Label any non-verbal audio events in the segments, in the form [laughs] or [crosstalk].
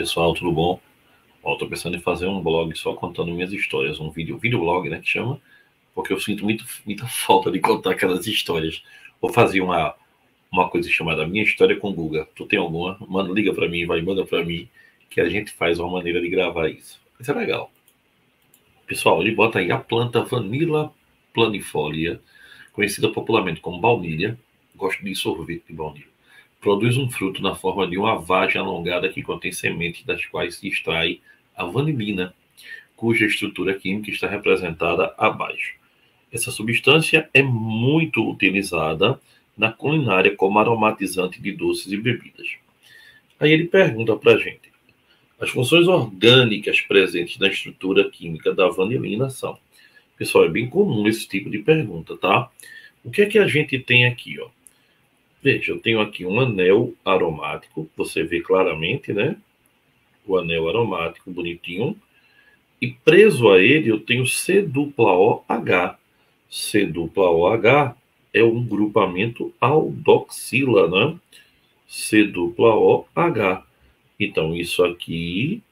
pessoal, tudo bom? Ó, tô pensando em fazer um blog só contando minhas histórias, um vídeo, videoblog, né, que chama, porque eu sinto muito, muita [laughs] falta de contar aquelas histórias. Vou fazer uma, uma coisa chamada Minha História com Guga. Tu tem alguma? Manda, liga para mim, vai, manda para mim, que a gente faz uma maneira de gravar isso. Isso é legal. Pessoal, ele bota aí a planta Vanilla planifolia, conhecida popularmente como baunilha. Gosto de sorvete de baunilha produz um fruto na forma de uma vagem alongada que contém sementes das quais se extrai a vanilina, cuja estrutura química está representada abaixo. Essa substância é muito utilizada na culinária como aromatizante de doces e bebidas. Aí ele pergunta para a gente: as funções orgânicas presentes na estrutura química da vanilina são. Pessoal, é bem comum esse tipo de pergunta, tá? O que é que a gente tem aqui, ó? Veja, eu tenho aqui um anel aromático, você vê claramente, né? O anel aromático bonitinho. E preso a ele eu tenho C dupla OH. C dupla OH é um grupamento aldoxila, né? C dupla OH. Então, isso aqui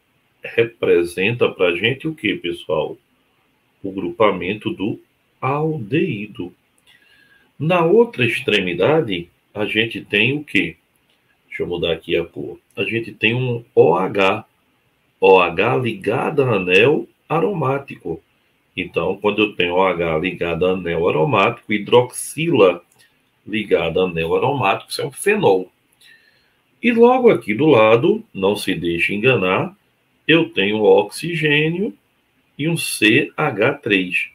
representa para gente o que, pessoal? O grupamento do aldeído. Na outra extremidade, a gente tem o quê? Deixa eu mudar aqui a cor. A gente tem um OH. OH ligado a anel aromático. Então, quando eu tenho OH ligado a anel aromático, hidroxila ligado a anel aromático, isso é um fenol. E logo aqui do lado, não se deixe enganar, eu tenho oxigênio e um CH3.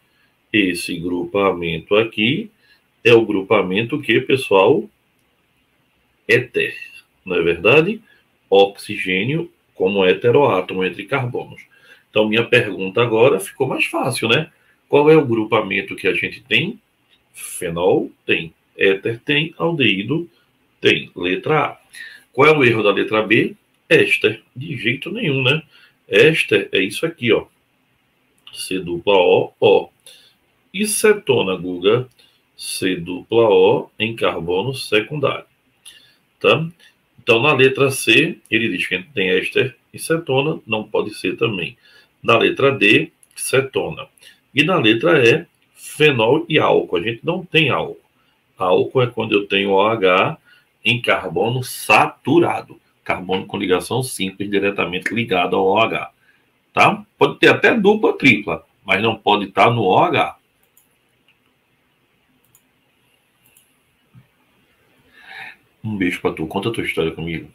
Esse grupamento aqui é o grupamento que, pessoal, éter, não é verdade? Oxigênio como heteroátomo entre carbonos. Então, minha pergunta agora ficou mais fácil, né? Qual é o grupamento que a gente tem? Fenol tem, éter tem, aldeído tem. Letra A. Qual é o erro da letra B? Éster. De jeito nenhum, né? Éster é isso aqui, ó. C dupla O, O. E cetona, Guga? C dupla O em carbono secundário. Tá? Então, na letra C, ele diz que tem éster e cetona, não pode ser também. Na letra D, cetona. E na letra E, fenol e álcool. A gente não tem álcool. Álcool é quando eu tenho OH em carbono saturado. Carbono com ligação simples diretamente ligado ao OH. Tá? Pode ter até dupla, tripla, mas não pode estar no OH. Um beijo pra tu. Conta a tua história comigo.